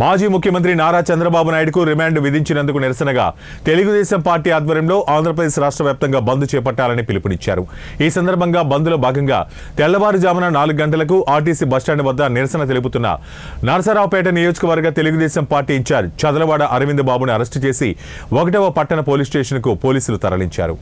మాజీ ముఖ్యమంత్రి నారా చంద్రబాబు నాయుడుకు రిమాండ్ విధించినందుకు నిరసనగా తెలుగుదేశం పార్టీ ఆధ్వర్యంలో ఆంధ్రప్రదేశ్ రాష్ట్ర వ్యాప్తంగా బంద్ చేపట్టాలని పిలుపునిచ్చారు. ఈ సందర్భంగా బంద్లో భాగంగా తెల్లవారుజామున నాలుగు గంటలకు ఆర్టీసీ బస్టాండ్ వద్ద నిరసన తెలుపుతున్న నరసరావుపేట నియోజకవర్గ తెలుగుదేశం పార్టీ ఇన్ఛార్జ్ చదలవాడ అరవింద్ బాబును అరెస్టు చేసి ఒకటవ పట్టణ పోలీస్ స్టేషన్కు పోలీసులు తరలించారు.